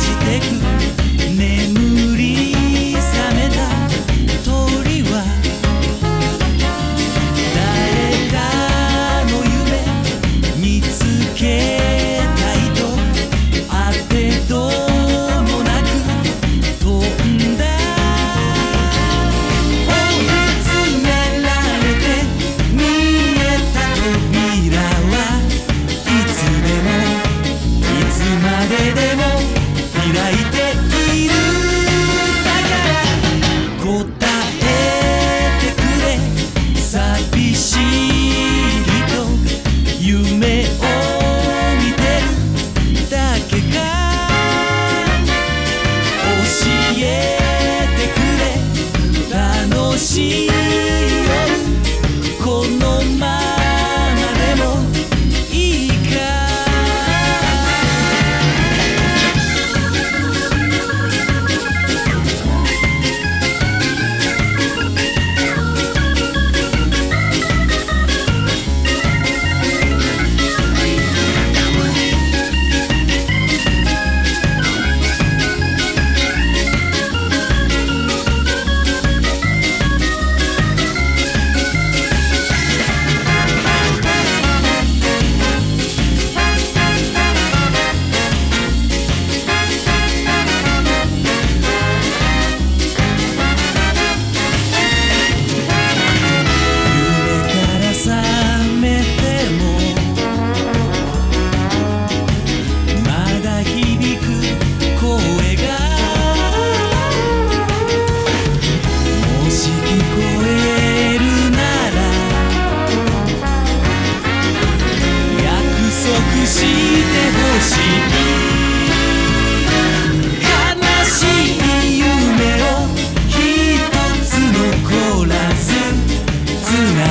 して眠り覚めた鳥は誰かの夢見つけたいとあてどもなく飛んだ追い詰められて見えた扉はいつでもいつまででも y te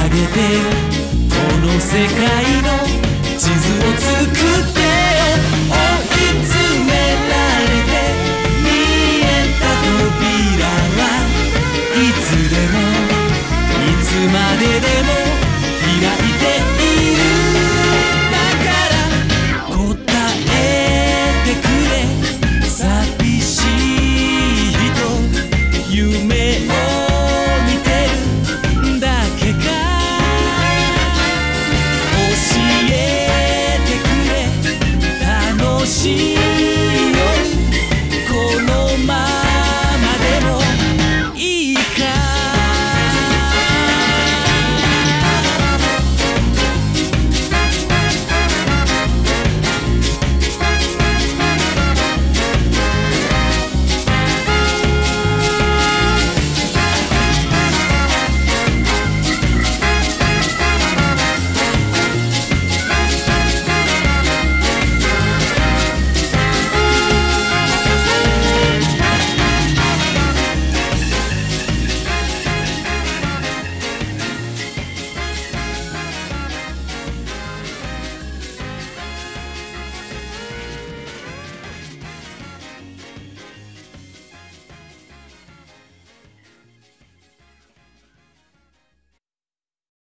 げてこの世界の地図を作っておいつ